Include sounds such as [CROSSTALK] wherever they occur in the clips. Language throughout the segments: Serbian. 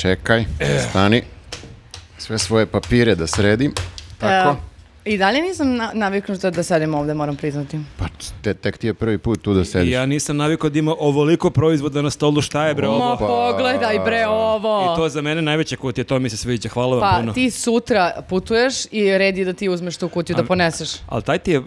Čekaj, stani. Sve svoje papire da sredim. Tako. E, I dalje nisam na, naviknuta da sedim ovde, moram priznati. Pa te, tek ti je prvi put tu da sediš. Ja nisam navikao da ima ovoliko proizvoda na stolu, šta je bre Ma ovo? pogledaj bre ovo. I to za mene najveća kutija, to mi se sviđa, hvala vam Pa puno. ti sutra putuješ i red je da ti uzmeš tu kutiju da poneseš. Ali taj ti je, e,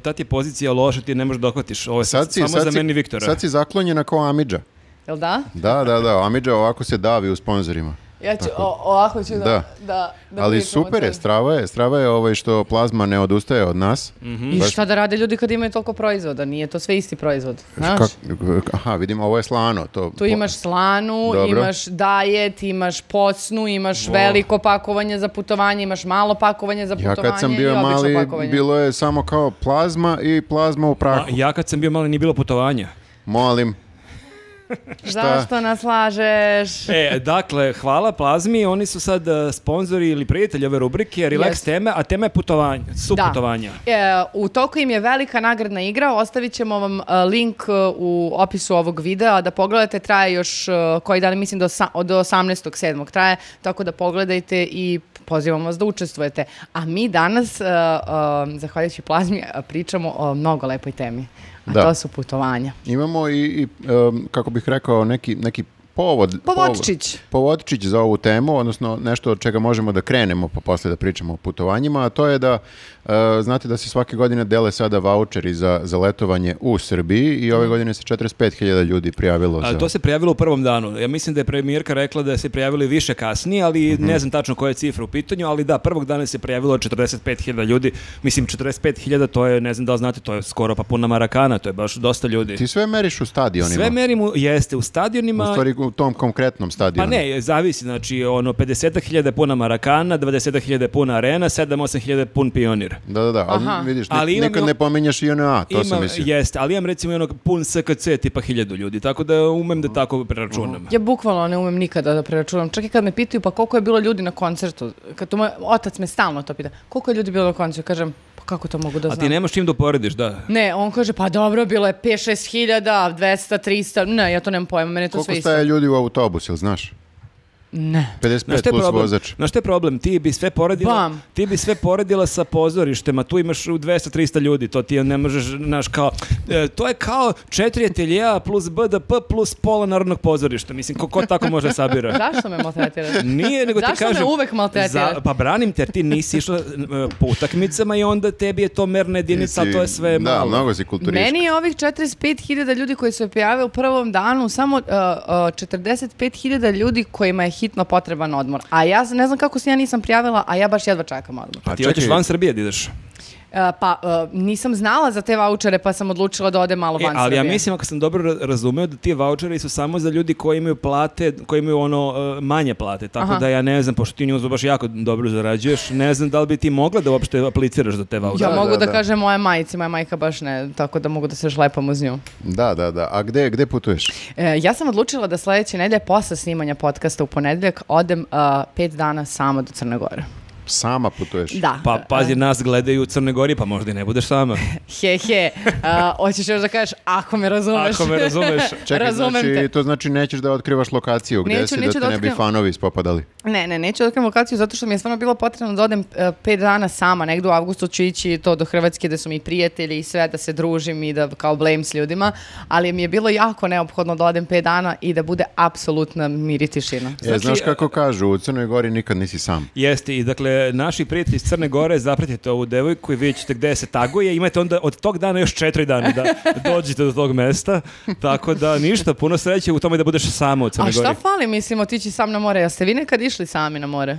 ta ti je pozicija loša, ti je ne možeš dohvatiš. Ovo je Sad si, samo sad za si- meni Viktora. Sad si zaklonjena kao Amidža. Jel da? Da, da, da. Amidža ovako se davi u sponzorima. Ja ću, o, ovako ću da, Da. da, da, Ali super je, strava je. Strava je ovaj što plazma ne odustaje od nas. I šta da rade ljudi kad imaju toliko proizvoda? Nije to sve isti proizvod. Znaš? Kak- aha, vidim, ovo je slano. To, Tu imaš slanu, Dobro. imaš dajet, imaš pocnu, imaš veliko pakovanje za putovanje, imaš malo pakovanje za Ja putovanje kad sam bio mali, pakovanje. bilo je samo kao plazma i plazma u A, prahu. ja kad sam bio mali nije bilo putovanja. Molim. [LAUGHS] Zašto nas lažeš? E, dakle, hvala Plazmi, oni su sad uh, sponzori ili prijatelji ove rubrike, relax Jest. teme, a tema je putovanje, su Da. putovanja. E, u toku im je velika nagradna igra, ostavit ćemo vam e, link e, u opisu ovog videa da pogledate, traje još koji dan, mislim do, sa, do 18.7. traje, tako da pogledajte i pozivamo vas da učestvujete. A mi danas, e, zahvaljujući plazmi, pričamo o mnogo lepoj temi, a Da. to su putovanja. Imamo i, i, em, kako bih rekao, neki, neki povod. Povodčić. povod- povodčić za ovu temu, odnosno nešto od čega možemo da krenemo pa posle da pričamo o putovanjima, a to je da e, znate da se svake godine dele sada vaučeri za, za letovanje u Srbiji i ove godine se 45.000 ljudi prijavilo A za... to se prijavilo u prvom danu. Ja mislim da je premijerka rekla da se prijavili više kasnije, ali Mhm. ne znam tačno koja je cifra u pitanju, ali da, prvog dana se prijavilo 45.000 ljudi. Mislim, 45.000 to je, ne znam da li znate, to je skoro pa puna Marakana, to je baš dosta ljudi. Ti sve meriš u stadionima. Sve merimo, jeste, u U stadionima... stvari u tom konkretnom Pa stadionu. ne, zavisi, znači ono 50.000 puna Marakana, 20.000 puna Arena, 7-8.000 pun Pionir. Da, da, da, ali Aha. vidiš, Ali imam nikad ne pominješ INA, to sam Imam, mislio. jeste, ali imam recimo i onog pun SKC tipa 1000 ljudi, tako da umem da tako preračunam. Ja bukvalno ne umem nikada da preračunam. Čak i kad me pitaju pa koliko je bilo ljudi na koncertu, kad to moj otac me stalno to pita, koliko je ljudi bilo na koncertu, kažem, pa kako to mogu da A znam? ti nemaš čim da uporediš, da. Ne, on kaže, pa dobro, bilo je 5-6 hiljada, 200, 300, ne, ja to nemam pojma, mene je to Koliko sve isto. staje ljudi u autobus, jel znaš? Ne. 55 Znaš šta je plus problem? vozač. Znaš šta je problem? Ti bi sve poredila, Bam. ti bi sve poredila sa pozorištem, a tu imaš u 200-300 ljudi, to ti ne možeš, znaš, kao, to je kao četiri ateljeja plus BDP plus pola narodnog pozorišta. Mislim, ko, ko tako može da sabira? [LAUGHS] Zašto me maltretiraš? Nije, nego ti Zašto me kažem... uvek maltretiraš? za- pa branim te, ti nisi išla e, po utakmicama i onda tebi je to merna jedinica, a to je sve Da, malo. mnogo si kulturiška. Meni je ovih 45.000 ljudi koji su se prijavili u prvom danu samo uh, uh, 45.000 ljudi kojima je hitno potreban odmor. A ja ne znam kako se ja nisam prijavila, a ja baš jedva čekam odmor. Pa ti čekaj. hoćeš van Srbije da ideš. Uh, pa uh, nisam znala za te vaučere pa sam odlučila da odem malo E, van ali ja mislim, ako sam dobro ra- razumeo, da ti voucheri su samo za ljudi koji imaju plate, koji imaju ono uh, manje plate. Tako Aha. da ja ne znam, pošto ti nju baš jako dobro zarađuješ, ne znam da li bi ti mogla da uopšte apliciraš za te vouchere. Ja Da, mogu da, da, da. kažem moja majici, moja majka baš ne, tako da mogu da se šlepam uz nju. Da, da, da. A gde, gde putuješ? E, ja sam odlučila da sledeće nedelje posle snimanja podcasta u ponedeljak odem uh, pet dana sama do Crne Gore. Sama putuješ? Da. Pa pazi, nas gledaju u Crnoj Gori, pa možda i ne budeš sama. [LAUGHS] He, he. A, hoćeš još da kažeš, ako me razumeš. Ako me razumeš. [LAUGHS] Čekaj, Razumem znači, te. to znači nećeš da otkrivaš lokaciju gde Neću, si, neću da da te ne bi otkrivam. fanovi spopadali. Ne, ne, neću da otkrivam lokaciju zato što mi je stvarno bilo potrebno da odem e, pet dana sama, negdje u avgustu ću ići to do Hrvatske da su mi prijatelji i sve, da se družim i da kao blame s ljudima, ali mi je bilo jako neophodno da odem pet dana i da bude apsolutna mir i tišina. E, Znači, znaš kako kažu, u Crnoj Gori nikad nisi sam. Jeste, i dakle, naši prijatelji iz Crne Gore, zapratite ovu devojku i vidjet ćete gde se taguje. Imate onda od tog dana još četiri dana da [LAUGHS] dođete do tog mesta. Tako da ništa, puno sreće u tome da budeš sama u Crnoj A šta Gori. fali, mislim, otići sam na more? Jeste vi nekad išli sami na more?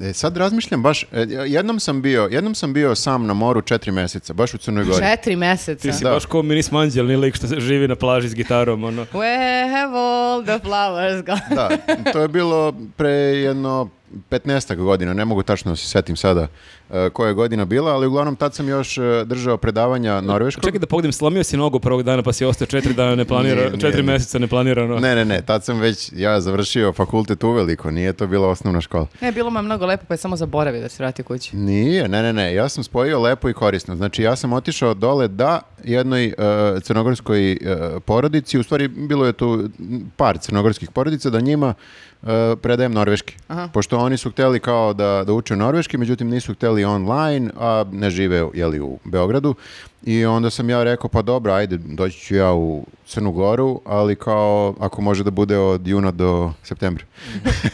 E, e, sad razmišljam baš, e, jednom sam bio, jednom sam bio sam na moru četiri meseca, baš u Crnoj Gori. Četiri meseca. Ti si Da. baš kao minis manđelni lik što se živi na plaži s gitarom. Ono. Where have all the flowers gone? Da, to je bilo pre jedno 15 godina, ne mogu tačno da se setim sada e, koja je godina bila, ali uglavnom tad sam još e, držao predavanja norveškog. Čekaj da pogledam, slomio si nogu prvog dana pa si ostao četiri dana [LAUGHS] neplanirano, nije, četiri nije. meseca neplanirano. Ne, ne, ne, tad sam već ja završio fakultet uveliko, nije to bila osnovna škola. Ne, bilo mu je mnogo lepo, pa je samo zaboravio da se vrati kući. Nije, ne, ne, ne, ja sam spojio lepo i korisno. Znači, ja sam otišao dole da jednoj e, crnogorskoj e, porodici, u stvari bilo je tu par crnogorskih porodica, da njima e, predajem norveški. Aha. Pošto oni su hteli kao da, da uče norveški, međutim nisu hteli online, a ne žive jeli, u Beogradu. I onda sam ja rekao, pa dobro, ajde, doći ću ja u Crnu Goru, ali kao ako može da bude od juna do septembra.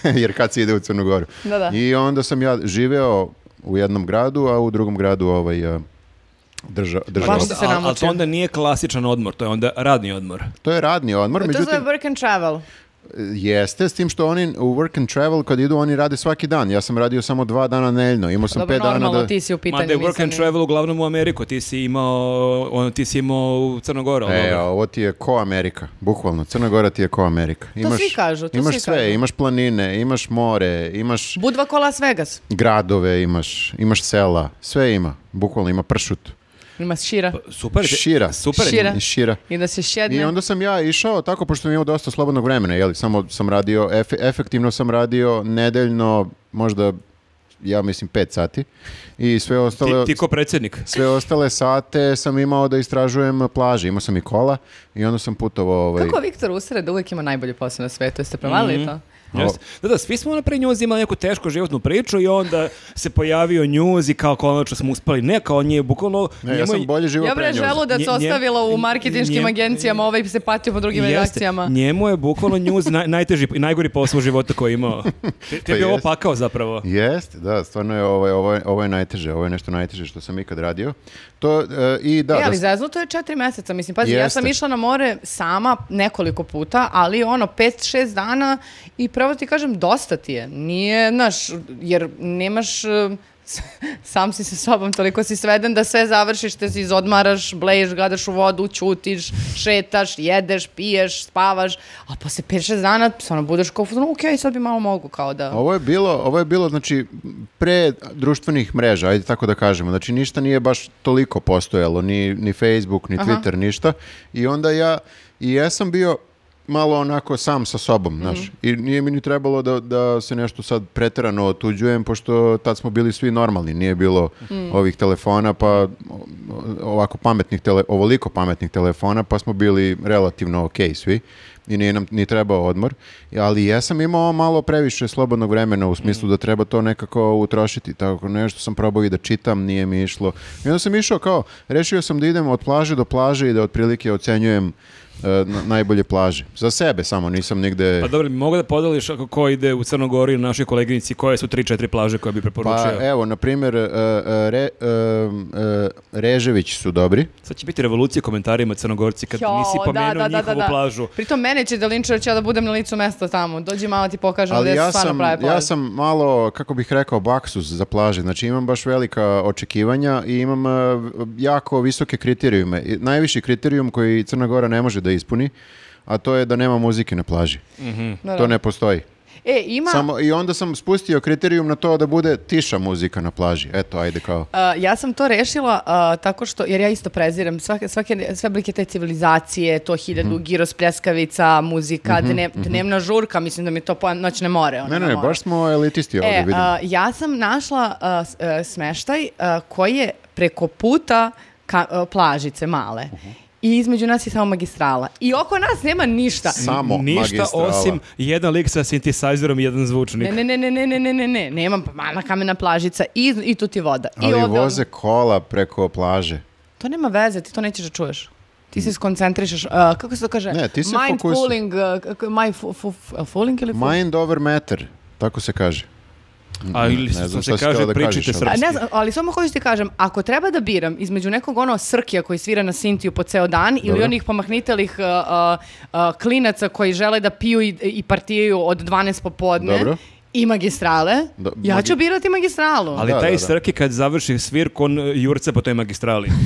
[LAUGHS] Jer kad se ide u Crnu Goru. Da, da. I onda sam ja živeo u jednom gradu, a u drugom gradu ovaj, uh, drža, držao. Baš si se Ali- to onda nije klasičan odmor, to je onda radni odmor. To je radni odmor, To međutim, zove work and travel. Jeste, s tim što oni u work and travel kad idu, oni rade svaki dan. Ja sam radio samo dva dana nedeljno, imao sam Dobro, pet dana normalno, da... ti si u pitanju. Ma da je work and travel uglavnom u Ameriku, ti si imao, ono, ti si imao u Crnogoru. E, ovo ti je ko Amerika, bukvalno. Crna Gora ti je ko Amerika. svi kažu, to imaš svi sve, kažu. imaš planine, imaš more, imaš Budva ko Las Vegas. gradove, imaš, imaš sela, sve ima. Bukvalno ima pršut. Ima šira. Super. Šira. Super. Šira. I šira. I da se šedne. I onda sam ja išao tako, pošto sam imao dosta slobodnog vremena, jeli, samo sam radio, efe- efektivno sam radio nedeljno, možda, ja mislim, pet sati. I sve ostale, Ti, ti ko predsjednik. sve ostale sate sam imao da istražujem plaže. Imao sam i kola i onda sam putovao... Ovaj, Kako Viktor usred uvijek ima najbolji posao na svetu? Jeste provalili to? Jeste. Da, da, svi smo na pre njuz imali neku tešku životnu priču i onda se pojavio njuz i kao konačno smo uspali. Ne, kao nije, bukvalno... Ne, ja sam je- bolje živo Ja pre bre njuza. želudac Nje- nje- ostavila u marketinškim agencijama, ovaj se patio po drugim Jeste. redakcijama. Njemu je bukvalno njuz naj, najteži i najgori posao u životu koji je imao. [LAUGHS] Te, tebi je ovo jest. pakao zapravo. Jeste, da, stvarno je ovo, je- ovo, je- ovo je najteže, ovo je nešto najteže što sam ikad radio. To, e, i da, e, da ali s- zeznuto je četiri meseca, mislim, pazi, ja sam išla na more sama nekoliko puta, ali ono, pet, šest dana i pravo ti kažem, dosta ti je. Nije, znaš, jer nemaš, e, [LAUGHS] sam si sa sobom, toliko si sveden da sve završiš, te se izodmaraš, bleješ, gledaš u vodu, ćutiš, šetaš, jedeš, piješ, spavaš, a posle pet, šest dana, stvarno budeš kao, no, ok, sad bi malo mogu, kao da... Ovo je bilo, ovo je bilo znači pre društvenih mreža, ajde tako da kažemo. Znači ništa nije baš toliko postojalo, ni, ni Facebook, ni Twitter, ništa. I onda ja i ja sam bio malo onako sam sa sobom, znaš. I nije mi ni trebalo da, da se nešto sad preterano otuđujem, pošto tad smo bili svi normalni, nije bilo ovih telefona, pa ovako pametnih tele, ovoliko pametnih telefona, pa smo bili relativno ok svi i nije nam ni trebao odmor, ali ja sam imao malo previše slobodnog vremena u smislu da treba to nekako utrošiti, tako nešto sam probao i da čitam, nije mi išlo. I onda sam išao kao, rešio sam da idem od plaže do plaže i da otprilike ocenjujem na- najbolje plaže. Za sebe samo, nisam nigde... Pa dobro, mogu da podeliš ako ko ide u Crnogoru ili našoj koleginici, koje su 3-4 plaže koje bi preporučio? Pa evo, na primjer, e, e, Re- e, e, Režević su dobri. Sad će biti revolucija komentarima Crnogorci kad Jo, nisi pomenuo njihovu plažu. Pritom mene će da ću ja da budem na licu mesta tamo. Dođi malo ti pokažem Ali ja sam, prave plaže. ja sam malo, kako bih rekao, baksus za plaže. Znači imam baš velika očekivanja i imam e, jako visoke kriterijume. Najviši kriterijum koji Crna Gora ne može da ispuni, a to je da nema muzike na plaži. Da, To da. ne postoji. E, ima... Samo, I onda sam spustio kriterijum na to da bude tiša muzika na plaži. Eto, ajde kao. A, ja sam to rešila a, tako što, jer ja isto prezirem svake, svake, sve oblike te civilizacije, to hiljadu Mhm. giros pljeskavica, muzika, dne- dnevna žurka, mislim da mi je to pojam noćne more. Ne, ne, moru. baš smo elitisti ovdje, E, vidim. a, ja sam našla a, e, smeštaj koji je preko puta ka- a, plažice male. Mhm. I između nas je samo magistrala. I oko nas nema ništa. Samo Ništa magistrala. osim jedan lik sa synthesizerom i jedan zvučnik. Ne, ne, ne, ne, ne, ne, ne, ne, nema pa mala kamena plažica i, i tu ti voda. I Ali ovde- voze kola preko plaže. To nema veze, ti to nećeš da čuješ. Ti se skoncentrišeš, uh, kako se to kaže? Ne, ti se Mind fokusi- fooling, uh, fu- fooling ili fu- Mind over matter, tako se kaže. A ili Ne znam se kaže, da pričajte kažeš, ali- A, srpski. ne znam, ali samo hoću ti kažem, ako treba da biram između nekog ono srkija koji svira na Sintiju po ceo dan ili Dobro. onih pomahnitelih uh, uh, uh, klinaca koji žele da piju i, i partijaju od 12 popodne Dobro. i magistrale, Do- ja magi- ću birati magistralu. Ali Da, taj da, da. Srki kad završi svirku, on jurca po toj magistrali. [LAUGHS]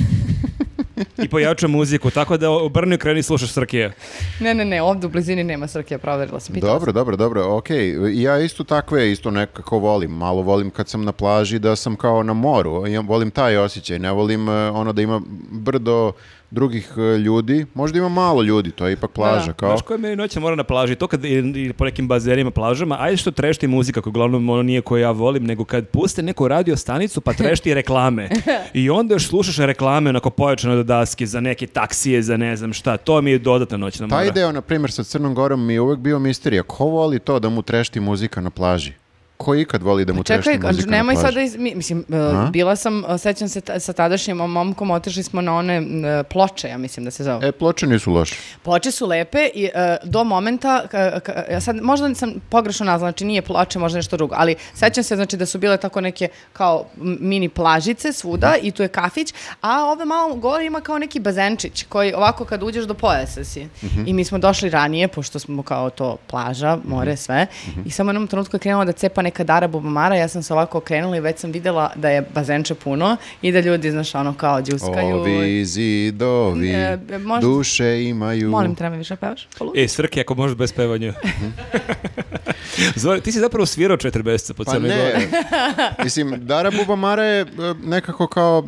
i pojača muziku, tako da obrni kreni slušaš Srkija. Ne, ne, ne, ovdje u blizini nema Srkija, proverila sam. pitala Dobro, dobro, dobro, okej. Ja isto takve isto nekako volim. Malo volim kad sam na plaži da sam kao na moru. Ja volim taj osjećaj. Ne volim e, ono da ima brdo drugih e, ljudi. Možda ima malo ljudi, to je ipak plaža. Da. Kao, Znaš koja me noća mora na plaži, to kad ili, ili po nekim bazenima, plažama, ajde što trešti muzika, koja uglavnom ono nije koju ja volim, nego kad puste neku radio stanicu pa trešti reklame. [LAUGHS] I onda još slušaš reklame onako pojačano do daske za neke taksije, za ne znam šta, to mi je dodatna noćna mora. Taj deo, na primjer, sa Crnom Gorom mi je uvek bio misterija. Ko voli to da mu trešti muzika na plaži? Ko ikad voli da mu trešti Čekaj, muzika nemoj na plaži? sada, iz, mi- mislim, uh, A? bila sam, uh, sećam se ta- sa tadašnjim momkom, otišli smo na one uh, ploče, ja mislim da se zove. E, ploče nisu loše. Ploče su lepe i do momenta, ja sad možda sam pogrešno nazvala, znači nije ploče, možda nešto drugo, ali sećam se znači da su bile tako neke kao mini plažice svuda i tu je kafić, a ove malo gore ima kao neki bazenčić koji ovako kad uđeš do pojasa si. I mi smo došli ranije, pošto smo kao to plaža, more, sve, i samo u jednom trenutku je krenula da cepa neka Dara Bubamara, ja sam se ovako okrenula i već sam videla da je bazenče puno i da ljudi, znaš, ono kao džuskaju. Ovi zidovi E, možda- duše imaju. Molim, treba mi više pevaš? Polu- E, Srki, ako možeš bez pevanja. [LAUGHS] Zove, ti si zapravo svirao četiri meseca po Pa Crnoj ne, Gori. [LAUGHS] mislim, Dara Bubamara je e, nekako kao,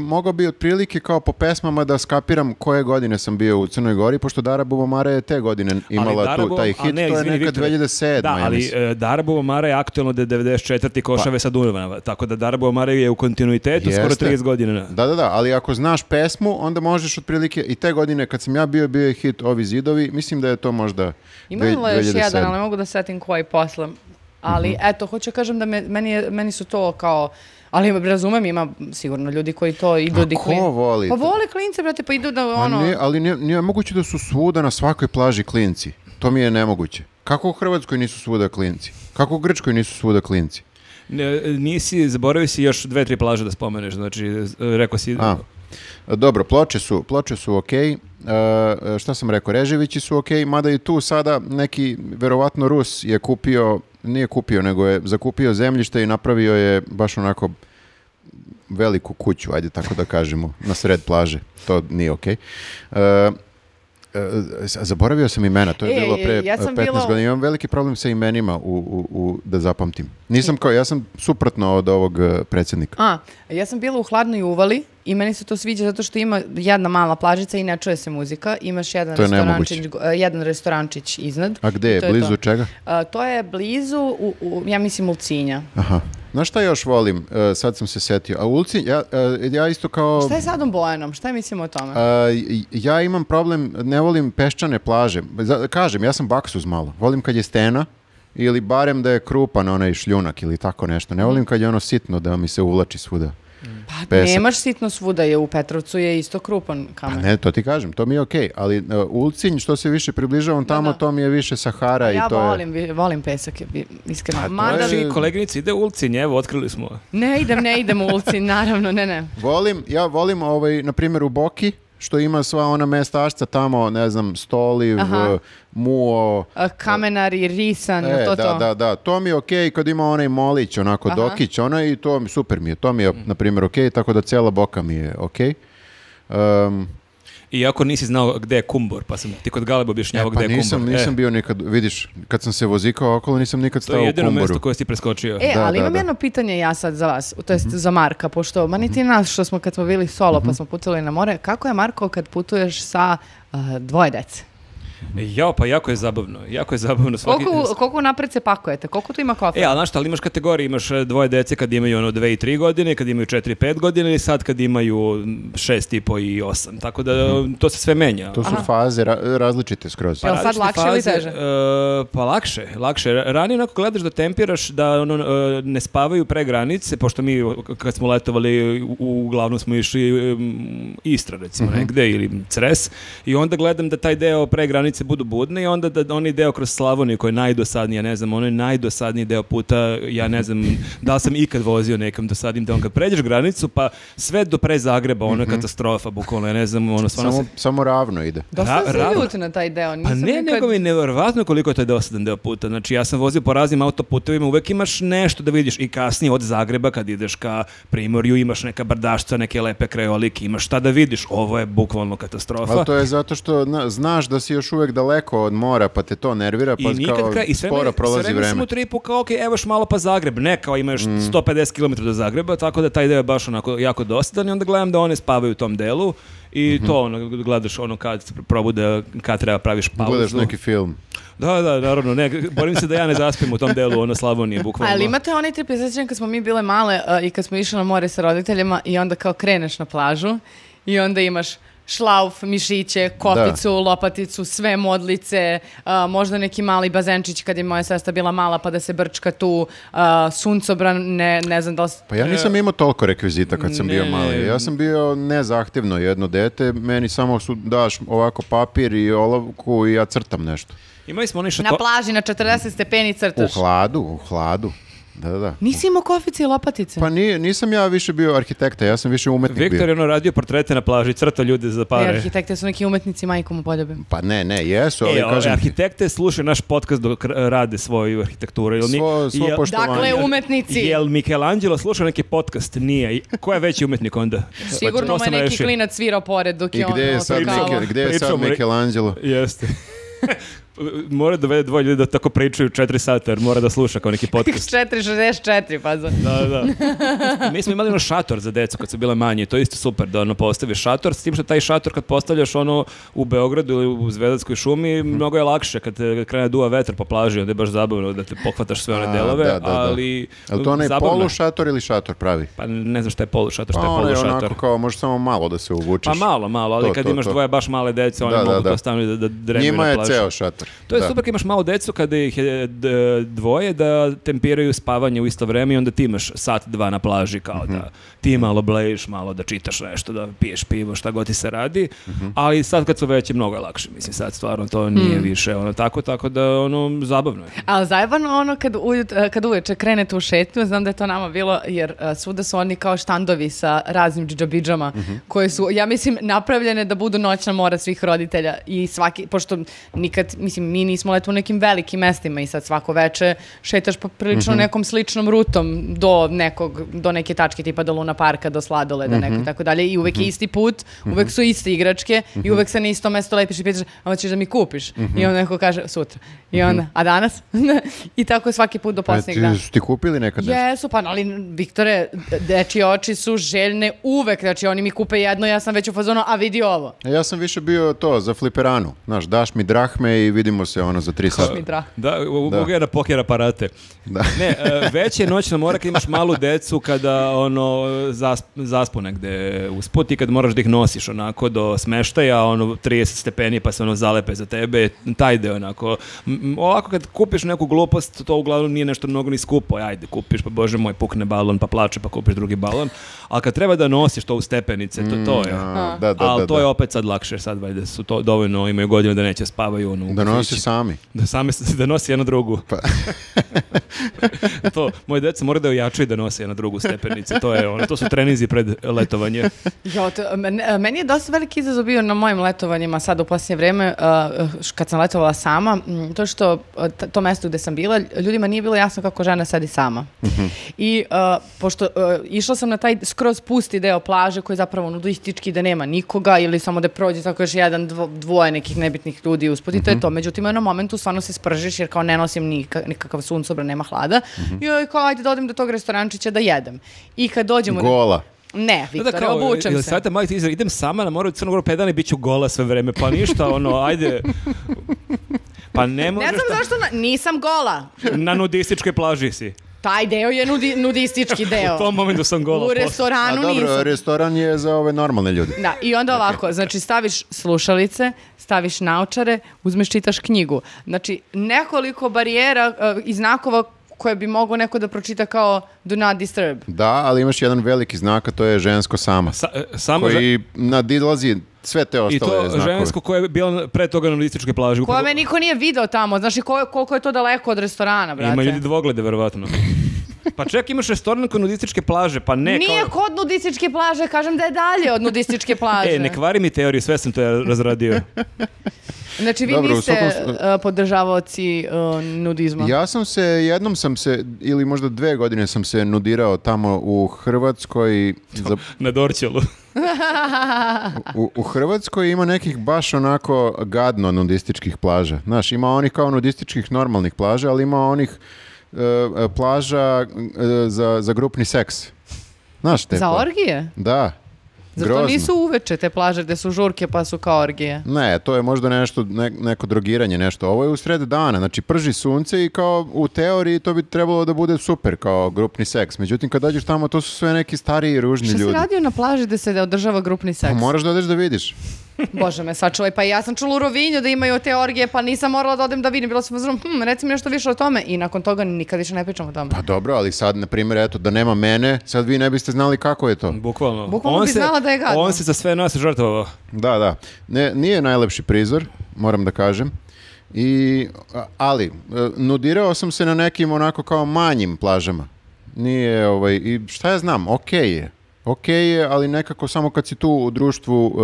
mogao bi otprilike kao po pesmama da skapiram koje godine sam bio u Crnoj Gori, pošto Dara Bubamara je te godine imala Dara tu, taj hit, ne, to je izvini, neka Viktore. 2007. Da, ja ali mislim. e, Darabo Mara je aktualno da je 94. košave sa Dunava, tako da Darabo Mara je u kontinuitetu skoro Jeste. 30 godina. Da, da, da, ali ako znaš pesmu, onda možeš otprilike, i te godine kad sam ja bio, bio je hit Ovi zidovi, mislim da je to možda Ima dve- li još 2007. jedan, ali ne mogu da setim koji posle. Ali Mhm. eto, hoću kažem da me, meni, je- meni su to kao, ali razumem, ima sigurno ljudi koji to idu A di ko klin- voli Pa vole klince, brate, pa idu da ono... nije- ali nije, nije moguće da su svuda na svakoj plaži klinci. To mi je nemoguće. Kako u Hrvatskoj nisu svuda klinci? Kako u Grčkoj nisu svuda klinci? Ne, nisi, zaboravio si još dve, tri plaže da spomeneš, znači, rekao si... A, dobro, ploče su, ploče su okej. E, šta sam rekao, Reževići su okej, mada i tu sada neki, verovatno Rus je kupio, nije kupio, nego je zakupio zemljište i napravio je baš onako veliku kuću, ajde tako da kažemo, na sred plaže. To nije okej. E, e, zaboravio sam imena, to je E, bilo pre ja sam 15 bila- godina. Imam veliki problem sa imenima u, u, u- da zapamtim. Nisam kao, ja sam suprotno od ovog e, predsjednika. A, ja sam bila u hladnoj uvali i meni se to sviđa zato što ima jedna mala plažica i ne čuje se muzika. Imaš jedan, To je restorančić, e, jedan restorančić iznad. A gde je, to blizu to. čega? A, to je blizu, u, u- ja mislim, Ulcinja. Aha. Znaš šta još volim? E, sad sam se setio. A Ulci, ja, e, ja isto kao... Šta je s Adom Bojanom? Šta mislimo o tome? i- ja imam problem, ne volim peščane plaže. Za- kažem, ja sam baksuz malo. Volim kad je stena ili barem da je krupan onaj šljunak ili tako nešto. Ne volim kad je ono sitno da mi se uvlači svuda. Pa pesak. nemaš sitno svuda, je u Petrovcu je isto krupan A kamen. ne, to ti kažem, to mi je okej. Ali uh, Ulcinj, što se više približavam tamo, da. to mi je više Sahara ja i to je... volim, vi- volim pesak, je, iskreno. A to Mada, je- Znači, koleginici, ide u Ulcinj, evo, otkrili smo. ne idem, ne idem u Ulcinj, naravno, ne, ne. Volim, ja volim, ovaj, na primjer, u Boki, što ima sva ona mestašca tamo, ne znam, Stoliv, Aha. Muo, A, Kamenari, Risan, E, to da, to. da, da, to mi je okej kad ima onaj molić, onako Aha. Dokić, onaj i to super mi je, to mi je, na primjer, okej, tako da cela boka mi je okej. Um, Iako nisi znao gde je Kumbor, pa sam ti kod Galeba e, objašnjavao pa gde je nisam, Kumbor. nisam E, bio nikad, vidiš, kad sam se vozikao okolo, nisam nikad to stao je u jedino Kumboru. mesto koje si preskočio. E, Da, ali da, imam da. jedno pitanje ja sad za vas, to Mhm. jest za Marka, pošto ma niti nas što smo kad smo bili solo pa smo putovali na more, kako je Marko kad putuješ sa uh, dvoje dece? Jao, pa jako je zabavno. Jako je zabavno. Svaki, Koliko, koliko napred se pakujete? Koliko tu ima kofer? E, ali znaš šta, ali imaš kategorije, imaš e, dvoje dece kad imaju ono dve i tri godine, kad imaju četiri i pet godina i sad kad imaju m, šest i po i osam. Tako da to se sve menja. To su faze ra- različite skroz. Jel sad lakše ili teže? e, pa lakše, lakše. Ra- Ranije onako gledaš da tempiraš da ono, e, ne spavaju pre granice, pošto mi kad smo letovali u- uglavnom smo išli um, Istra recimo negde ili Cres i onda gledam da taj deo pre granice granice budu budne i onda da onaj deo kroz Slavoniju koji je najdosadniji, ja ne znam, ono je najdosadniji deo puta, ja ne znam da li sam ikad vozio nekam dosadnim delom. Kad pređeš granicu, pa sve do pre Zagreba, ono je katastrofa, bukvalno, ja ne znam, ono stvarno Samo, se... samo ravno ide. Dosta Ra- se na taj deo. Pa Nisam ne, nikad- nego mi je nevjerovatno koliko je to dosadan deo puta. Znači, ja sam vozio po raznim autoputevima, uvek imaš nešto da vidiš i kasnije od Zagreba kad ideš ka Primorju, imaš neka brdašca, neke lepe krajolike, imaš šta da vidiš. Ovo je bukvalno katastrofa. Ali to je zato što na- znaš da si još uvek daleko od mora, pa te to nervira, pa I nikad kao kraj, i sve sporo vreme, prolazi sve vreme sam vreme. u tripu kao, ok, evo još malo pa Zagreb, ne, kao imaš 150 km do Zagreba, tako da taj deo je baš onako jako dosadan i onda gledam da one spavaju u tom delu i to ono, gledaš ono kad se probude, kad treba praviš pauzu. Gledaš neki film. Da, da, naravno, ne, borim se da ja ne zaspim u tom delu, ono Slavonije, bukvalno. Ali imate onaj trip, ja kad smo mi bile male uh, i kad smo išli na more sa roditeljima i onda kao kreneš na plažu i onda imaš šlauf, mišiće, kopicu, lopaticu, sve modlice, uh, možda neki mali bazenčić kad je moja sestra bila mala pa da se brčka tu, uh, suncobran, ne, ne znam da li... Pa ja nisam imao toliko rekvizita kad sam bio Ne. mali. Ja sam bio nezahtevno jedno dete, meni samo su daš ovako papir i olovku i ja crtam nešto. Imali smo onaj Na šato... plaži na 40 stepeni U crtaš. hladu, u hladu. Da, da, da. Nisi imao kofice i lopatice? Pa nije, nisam ja više bio arhitekta, ja sam više umetnik Viktor bio. je ono radio portrete na plaži, crta ljude za I pare. arhitekte su neki umetnici majkom u poljobe. Pa ne, ne, jesu, ali E, ove kažem, arhitekte slušaju naš podcast dok rade svoju arhitekturu. Jel svo, svo jel- poštovanje. Dakle, umetnici. Jel Michelangelo slušao neki podcast? Nije. I Ko je veći umetnik onda? Sigurno To mu je neki klinac svirao pored dok I je on gde je sad. Mike, gde je sad Michelangelo? Jeste. [LAUGHS] mora da dovede dvoje ljudi da tako pričaju četiri sata, jer mora da sluša kao neki podcast. 464, pa za... Da, da. Mi smo imali ono šator za decu kad su bile manje, to je isto super da ono postaviš šator, s tim što taj šator kad postavljaš ono u Beogradu ili u Zvezdatskoj šumi, mnogo je lakše kad te krene da duva vetar po plaži, onda je baš zabavno da te pohvataš sve one A, delove, da, da, da. ali Je li to onaj zabavno je. polu šator ili šator pravi? Pa ne znam šta je polu šator, šta Pa je polu šator. onako kao, može samo malo da se uvučeš. Pa malo, malo, ali To, kad to, imaš to. dvoje baš male dece, oni Da, da, mogu da. to staviti da, da dremaju Šator. To je da. super kad imaš malo decu kada ih je dvoje da tempiraju spavanje u isto vreme i onda ti imaš sat, dva na plaži kao Mhm. da ti malo blejiš, malo da čitaš nešto, da piješ pivo, šta god ti se radi. Mhm. Ali sad kad su veći mnogo je lakše, mislim sad stvarno to nije više ono tako, tako da ono zabavno je. Ali zajebano ono kad, ujut, e, kad uveče krenete u šetnju, znam da je to nama bilo, jer svuda su oni kao štandovi sa raznim džidžabidžama, koje su, ja mislim, napravljene da budu noćna mora svih roditelja i svaki, pošto nikad, mislim, mi nismo leto u nekim velikim mestima i sad svako veče šetaš po prilično nekom sličnom rutom do nekog, do neke tačke tipa do Luna parka, do sladoleda, neko i tako dalje i uvek je isti put, uvek su iste igračke i uvek se na isto mesto lepiš i pitaš, a hoćeš da mi kupiš? I onda neko kaže, sutra. I onda, a danas? [LAUGHS] I tako svaki put do Pa posljednjeg dana. su ti kupili nekad nešto? Jesu, pa ali Viktore, dečji oči su željne uvek, znači oni mi kupe jedno, ja sam već u fazonu, a vidi ovo. Ja sam više bio to, za fliperanu. Znaš, daš mi drahme i vidimo se ono za tri sata. Mi drah. Da, u- Da. na poker aparate. Da. Ne, e, već je noćna mora kad imaš malu decu kada ono zasp, zaspu negde usput i kad moraš da ih nosiš onako do smeštaja, ono 30 stepeni pa se ono zalepe za tebe, taj deo onako. Ovako kad kupiš neku glupost, to uglavnom nije nešto mnogo ni skupo. Ajde, kupiš, pa bože moj, pukne balon, pa plače, pa kupiš drugi balon. Ali kad treba da nosiš to u stepenice, to, to je. A, da, da, Ali da, to da. je opet sad lakše, sad valjda su to dovoljno, imaju godine da neće spavaju ono, u Da nosi kafiću. sami. Da same da nosi jedna drugu. Pa. [LAUGHS] to, moje deca moraju da ojačaju da nose jedna drugu stepenicu. To je ono, to su treninzi pred letovanje. Jo, to, men- e, meni je dosta veliki izazov bio na mojim letovanjima sad u posljednje vrijeme, uh, š- kad sam letovala sama, to što t- to mesto gde sam bila, ljudima nije bilo jasno kako žena sedi sama. I uh, pošto išla sam na taj skroz pusti deo plaže koji je zapravo nudistički da nema nikoga ili samo da prođe tako još jedan, dvo- dvoje nekih nebitnih ljudi usput i to je to. Međutim, u jednom momentu stvarno se spržiš jer kao ne nosim nika- nikakav suncobran, nema hlada. I joj, kao ajde da odem do tog restorančića da jedem. I kad dođemo... Gola. Ne, Viktore, obučem ili se. savjeta mali izraz, idem sama na moru u Crnu Goru 5 dana i bit ću gola sve vreme. Pa ništa, ono, ajde. Pa ne Ne možeš znam ta- zašto, na- nisam gola. na nudističkoj plaži si. Taj deo je nudi, nudistički [LAUGHS] deo. U tom momentu sam gola. U posle. A restoranu dobro, nisam. restoran je za ove normalne ljude. Da, i onda ovako, znači staviš slušalice, staviš naučare, uzmeš čitaš knjigu. Znači, nekoliko barijera uh, i znakova koje bi mogao neko da pročita kao do not disturb. Da, ali imaš jedan veliki znak, a to je žensko sama. Sa- e, samo žen- koji nadilazi sve te I ostale to znakove. žensko koje je bilo pre toga na nudističkoj plaži. Koja Upravo- me niko nije video tamo, znaš i ko- koliko je to daleko od restorana, brate. Ima ljudi dvoglede, verovatno. Pa ček, imaš restoran kod nudističke plaže, pa ne Nije kao... kod nudističke plaže, kažem da je dalje od nudističke plaže. E, ne kvari mi teoriju, sve sam to ja razradio. Znači vi Dobro, niste svakom uh, podržavaoci uh, nudizma. Ja sam se, jednom sam se, ili možda dve godine sam se nudirao tamo u Hrvatskoj. Za, Na Dorćolu. u, u Hrvatskoj ima nekih baš onako gadno nudističkih plaža. Znaš, ima onih kao nudističkih normalnih plaža, ali ima onih plaža e, za, za grupni seks. Znaš te Za orgije? Da. Zato grozno. nisu uveče te plaže gde su žurke pa su kao orgije. Ne, to je možda nešto, ne- neko drogiranje, nešto. Ovo je u sred dana, znači prži sunce i kao u teoriji to bi trebalo da bude super kao grupni seks. Međutim, kad dođeš tamo, to su sve neki stariji i ružni Šta si ljudi. radio na plaži gde se da održava grupni seks? Pa moraš da odeš da vidiš. Bože me sačuvaj, pa ja sam čula u Rovinju da imaju te orgije, pa nisam morala da odem da vidim. Bilo sam uzrom, hm, reci mi nešto više o tome. I nakon toga nikad više ne pričam o tome. Pa dobro, ali sad, na primjer, eto, da nema mene, sad vi ne biste znali kako je to. Bukvalno. Bukvalno On bi se- znala da je gadno. On se za sve nas žrtvovao. Da, da. Ne, nije najlepši prizor, moram da kažem. I, ali, e, nudirao sam se na nekim onako kao manjim plažama. Nije, ovaj, i šta ja znam, okej je. Okej je, ali nekako samo kad si tu u društvu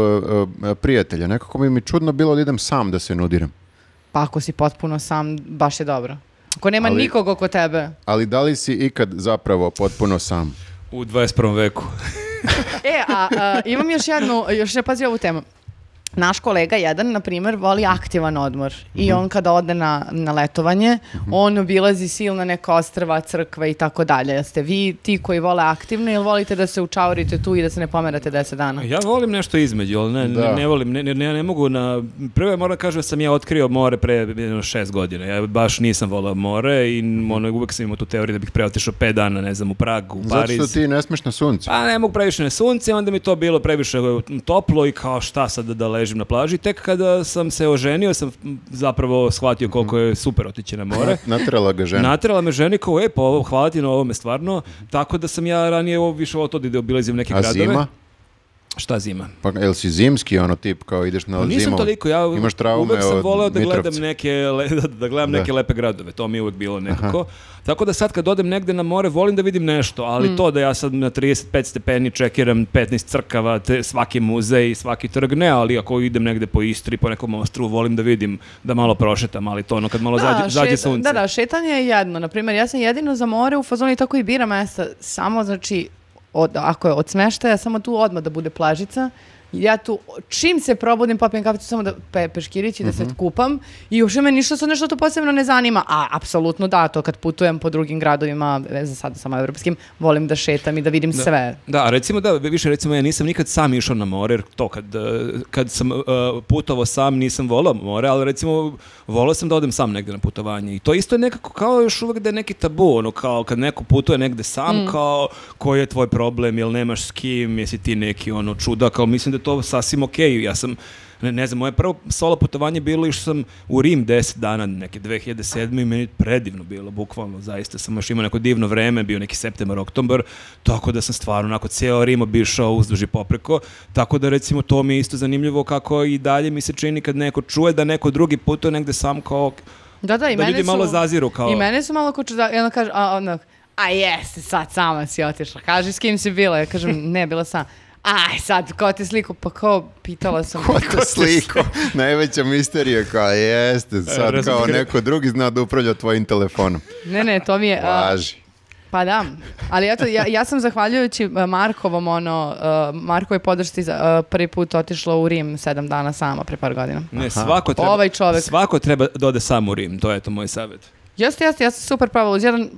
e, e, prijatelja. Nekako bi mi čudno bilo da idem sam da se nudiram. Pa ako si potpuno sam, baš je dobro. Ako nema Ali- nikog oko tebe. Ali da li si ikad zapravo potpuno sam? U 21. veku. [LAUGHS] E, a, a, imam još jednu, još ne pazi ovu temu. Naš kolega jedan, na primjer, voli aktivan odmor i on kada ode na, na letovanje, on obilazi silna neka ostrva, crkve i tako dalje. Jeste vi ti koji vole aktivno ili volite da se učaurite tu i da se ne pomerate 10 dana? Ja volim nešto između, ali ne, Da. ne, ne volim, ne, ne, ne, ne mogu na... Prvo moram da kažem da sam ja otkrio more pre jedno, šest godina. Ja baš nisam volao more i ono, uvek sam imao tu teoriju da bih pre otišao pet dana, ne znam, u Pragu, u Zato Pariz. što ti ne smeš na suncu. Pa ne mogu previše na sunce, onda mi to bilo previše toplo i kao šta sad da ležim na plaži. Tek kada sam se oženio sam zapravo shvatio koliko je super otići na more. [LAUGHS] Naterala ga žena. Naterala me ženi kao, e, pa ovo, hvala ti na ovome stvarno. Tako da sam ja ranije ovo više ovo to da obilazim neke A gradove. zima? Šta zima? Pa jel si zimski ono tip kao ideš na Pa nisam zimom? toliko, ja Imaš traume uvek sam od voleo da gledam Mitrovca. neke, le- da, [LAUGHS] da gledam Da. neke lepe gradove, to mi je uvek bilo nekako. Tako da sad kad odem negde na more, volim da vidim nešto, ali to da ja sad na 35 stepeni čekiram 15 crkava, te, svaki muzej, svaki trg, ne, ali ako idem negde po Istri, po nekom ostru, volim da vidim, da malo prošetam, ali to ono kad malo zađe, zađe šeta- sunce. Da, da, šetanje je jedno. Naprimjer, ja sam jedino za more u fazoni tako i bira mesta. Samo, znači, od, ako je od smeštaja, samo tu odmah da bude plažica. Ja tu, čim se probudim, popijem kaficu, samo da pe, peškirić i da se kupam. I uopšte me ništa sad nešto to posebno ne zanima. A, apsolutno da, to kad putujem po drugim gradovima, za sada samo evropskim, volim da šetam i da vidim sve. Da, recimo da, više recimo ja nisam nikad sam išao na more, jer to kad, kad sam eh, putovao sam nisam volao more, ali recimo volao sam da odem sam negde na putovanje i to isto je nekako kao još uvek da je neki tabu, ono kao kad neko putuje negde sam, kao koji je tvoj problem, jel nemaš s kim, jesi ti neki ono čuda, kao mislim da to sasvim okej, ja sam ne, ne znam, moje prvo solo putovanje bilo išao sam u Rim 10 dana, neke 2007. i meni predivno bilo, bukvalno, zaista sam još imao neko divno vreme, bio neki septembar, oktobar, tako da sam stvarno onako ceo Rim obišao uzduž i popreko, tako da recimo to mi je isto zanimljivo kako i dalje mi se čini kad neko čuje da neko drugi putuje negde sam kao Da, da, i Da mene ljudi su, malo zaziru kao- I mene su malo kuću, da, i onda kaže, a, onda, a jeste, sad sama si otišla. Kaži s kim si bila? Ja kažem, ne, bila sam. Aj, sad, ko te sliku? Pa kao, pitala sam. [LAUGHS] Ko to sliko? Najveća misterija kao jeste, sad kao razumem. neko drugi zna da upravlja tvojim telefonom. Ne, ne, to mi je... a, Važi. pa da, ali eto, ja, ja sam zahvaljujući a, Markovom, ono, a, Markovoj podršci za, a, prvi put otišla u Rim sedam dana sama pre par godina. ne, svako treba, Ovaj čovek. svako treba da ode sam u Rim, to je to moj savjet. Jeste, jeste, ja sam super prava uz jedan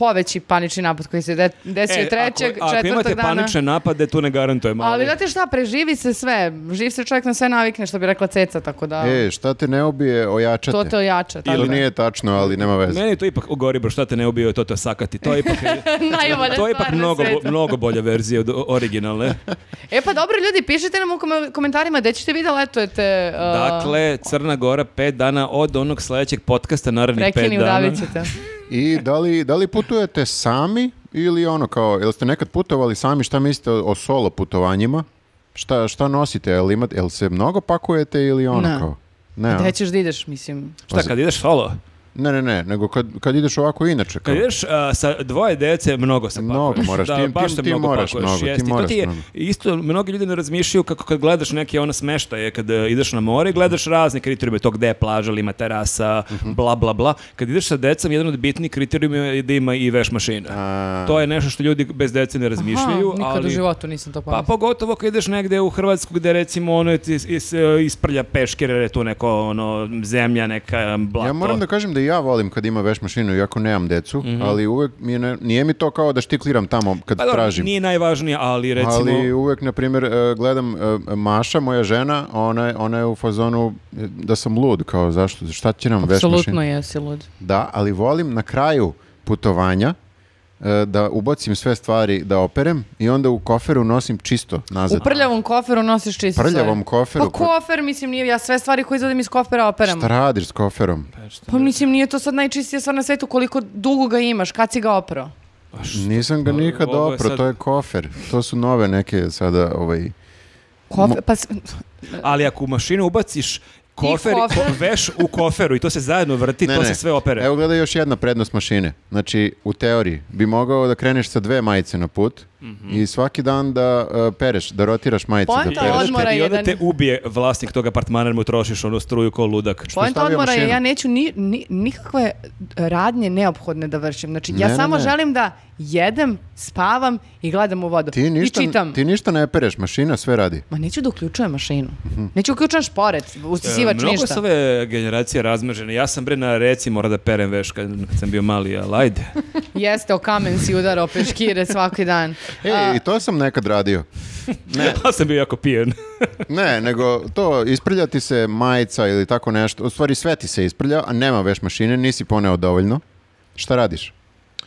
poveći panični napad koji se de- desio E, trećeg, ako, ako imate dana. panične napade, tu ne garantujem. Ali znate šta, preživi se sve. Živ se čovjek na sve navikne, što bi rekla Ceca, tako da E, šta te ne ubije, ojačate. to te ojača. Tako Ili da. nije tačno, ali nema veze. Meni to ipak ugori, bro, šta te ne ubio, to te sakati. To je ipak, [LAUGHS] Najbolja to je ipak mnogo, svetu. mnogo bolja verzija od originalne. E pa dobro ljudi, pišite nam u kom- komentarima gde ćete vi da letujete. uh, Dakle, Crna Gora pet dana od onog sledećeg podcasta, narednih pet Prekini, dana. udavit ćete. [LAUGHS] I da li, da li putujete sami ili ono kao, jel ste nekad putovali sami, šta mislite o, solo putovanjima? Šta, šta nosite, jel, imate, jel se mnogo pakujete ili ono Ne. kao? Ne? Gde ćeš da ideš, mislim? Šta, kad ideš solo? Ne, ne, ne, nego kad, kad ideš ovako inače. Kao. Kad ideš a, sa dvoje dece, mnogo se pakuješ. Mnogo moraš, da, ti- baš ti- ti mnogo moraš pakuješ, mnogo, ti. I to moraš ti je, mnogo. isto, mnogi ljudi ne razmišljaju kako kad gledaš neke ono smeštaje, kad e, ideš na more, gledaš razne kriterijume, to gde je plaža, ima terasa, Mhm. bla, bla, bla. Kad ideš sa decom, jedan od bitnih kriterijuma je da ima i veš mašina. A, To je nešto što ljudi bez dece ne razmišljaju, Aha, nikad ali... u životu nisam to Pa pomislila. pogotovo kad ideš negde u Hrvatsku gde recimo ono is, is, isprlja peškire, jer je tu neko ono zemlja, neka blato. Ja moram da kažem da i ja volim kad ima veš mašinu, iako nemam decu, ali uvek mi je, ne- nije mi to kao da štikliram tamo kad. Pa tražim. nije najvažnije, ali recimo... Ali uvek, na primjer, e, gledam e, Maša, moja žena, ona, je- ona je u fazonu e, da sam lud, kao zašto, šta će nam veš Apsolutno mašina? jesi lud. Da, ali volim na kraju putovanja da ubacim sve stvari da operem i onda u koferu nosim čisto nazad. U prljavom koferu nosiš čisto. Prljavom koferu? Pa kofer, mislim, nije, ja sve stvari koje izvodim iz kofera operam. Šta radiš s koferom? Pa mislim, nije to sad najčistija stvar na svetu, koliko dugo ga imaš, kad si ga oprao? Nisam ga nikad ovo je opro, sad- to je kofer. To su nove neke sada, ovaj... Kofer, pa, Ali ako u mašinu ubaciš kofer, kofer. ko- veš u koferu i to se zajedno vrti, to se sve opere. Evo gledaj još jedna prednost mašine. Znači, u teoriji bi mogao da kreneš sa dve majice na put i svaki dan da uh, pereš, da rotiraš majice. Poenta da odmora te, I onda te ubije vlasnik tog apartmana jer mu trošiš onu struju ko ludak. Stavio odmora je, ja neću ni, ni- nikakve radnje neophodne da vršim. Znači, ja Ne, samo ne. želim da jedem, spavam i gledam u vodu. Ti ništa, I čitam. ti ništa ne pereš, mašina sve radi. Ma neću da uključujem mašinu. Neću uključujem šporet, usisivač, E, Mnogo ništa. su ove generacije razmržene. Ja sam bre na reci mora da perem veš kad, kad sam bio mali, ali ajde. [LAUGHS] Jeste, o kamen si udarao peškire svaki dan. E, A, i to sam nekad radio. Ne, [LAUGHS] Ja sam bio jako pijen. [LAUGHS] ne, nego to isprljati se majica ili tako nešto. U stvari sve ti se isprlja, a nema veš mašine, nisi poneo dovoljno. Šta radiš?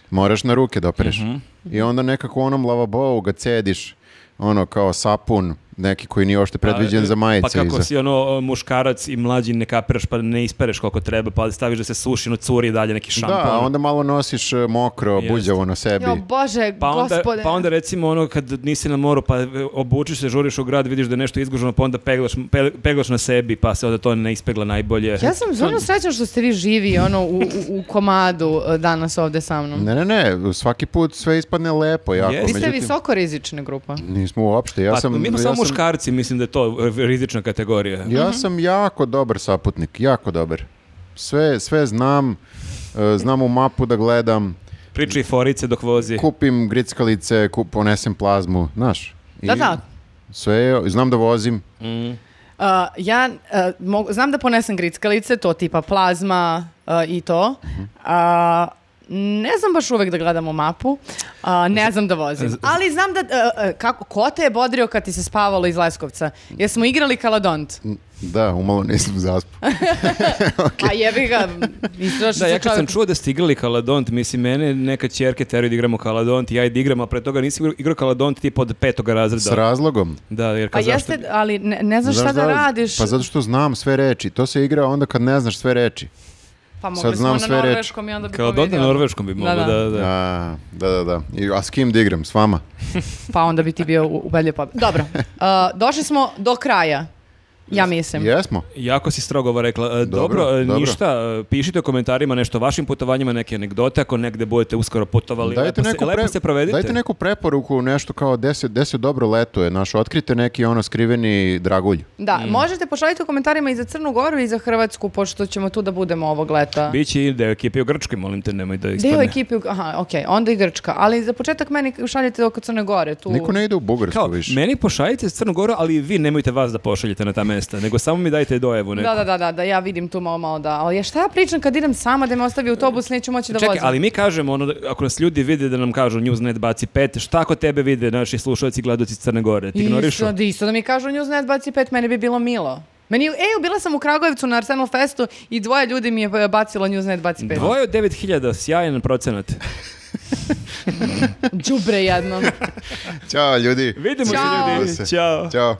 Moraš na ruke da opereš. Mhm. I onda nekako onom lavabou ga cediš, ono kao sapun, neki koji nije uopšte predviđen za majice. Pa kako iza. si ono muškarac i mlađi ne kapiraš pa ne ispereš koliko treba pa staviš da se suši, no curi dalje neki šampon. Da, onda malo nosiš e, mokro, Jeste. buđavo na sebi. Jo, bože, Pa onda, gospode. pa onda recimo ono kad nisi na moru pa obučiš se, žuriš u grad, vidiš da je nešto izguženo pa onda peglaš, pe- peglaš na sebi pa se onda to ne ispegla najbolje. Ja sam stvarno srećna što ste vi živi ono, u, u, u komadu e, danas ovde sa mnom. Ne, ne, ne, svaki put sve ispadne lepo, jako. Jeste. Vi ste Međutim, visoko rizična grupa. nismo uopšte. Ja Pa, sam, mi smo ja samo sam- muškarci, mislim da je to rizična kategorija. Ja sam jako dobar saputnik, jako dobar. Sve, sve znam, e, znam u mapu da gledam, Priča i forice dok vozi. kupim grickalice, kup, ponesem plazmu, znaš. I Da, da. Sve, je- znam da vozim. Mm. Uh, ja uh, mogu, znam da ponesem grickalice, to tipa plazma uh, i to. A, ne znam baš uvek da gledamo mapu, a, ne znam da vozim. Ali znam da, uh, uh, kako, ko te je bodrio kad ti se spavalo iz Leskovca? Jesmo igrali kaladont? Da, umalo nisam zaspao. [LAUGHS] A jebi ga, istraš Da, ja kad sam čuo da ste igrali Kaladont, mislim, mene neka čerke teraju da igramo Kaladont i ja i da igram, a pre toga nisam igrao- Kaladont tipa od petoga razreda. S razlogom. Da, jer Pa kao zašto... jeste, ali ne, ne znaš šta Znaš da radiš. Pa zato što znam sve reči. To se igra onda kad ne znaš sve reči. Pa mogli sad znam smo sve na reči. norveškom i onda bi Kaladont na pobedio. norveškom bi mogao, da, da. A, da, da, da. I, a s kim da igram? S vama? Pa onda bi ti bio u- ubedljiv pobed. Dobro, [LAUGHS] uh, došli smo do kraja, ja mislim. Jesmo. Jako si strogo ovo rekla. E, Dobro, e, dobro. ništa, e, pišite u komentarima nešto o vašim putovanjima, neke anegdote, ako negde budete uskoro putovali. Dajte lepo, neku, se, lepo pre- se provedite. dajte neku preporuku, nešto kao deset, deset dobro letuje. Naš, otkrite neki ono skriveni dragulj. Da, Mm. možete pošaljiti u komentarima i za Crnu Goru i za Hrvatsku, pošto ćemo tu da budemo ovog leta. Biće i deo ekipe u Grčkoj, molim te, nemoj da Deo ispadne. ekipe, aha, ok, onda i Grčka, ali za početak meni šaljete oko Crne Gore, tu... Niko ne ide u Bugarsku Kao, više. meni pošaljite s Crnu Goru, ali vi nemojte vas da pošaljete na ta mesta, nego samo mi dajte dojevu neku. Da, da, da, da, da, ja vidim tu malo, malo da. Ali šta ja pričam kad idem sama da me ostavi autobus, neću moći da Čekaj, vozim. ali mi kažemo, ono, da- ako nas ljudi vide da nam kažu Newsnet baci pet, šta ako tebe vide naši slušalci i gledaoci iz Crne Gore? Ti ignorišu? Isto, da, isto da mi kažu Newsnet 25, mene bi bilo milo. Meni, ej, bila sam u Kragujevcu na Arsenal Festu i dvoje ljudi mi je bacilo Newsnet 25. Dvoje od 9000, sjajan procenat. [LAUGHS] Đubre jedno. Ćao ljudi. Vidimo Ćao. se ljudi. Ćao. Ćao.